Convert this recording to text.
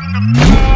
Random.